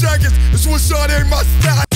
This was what's on in my style.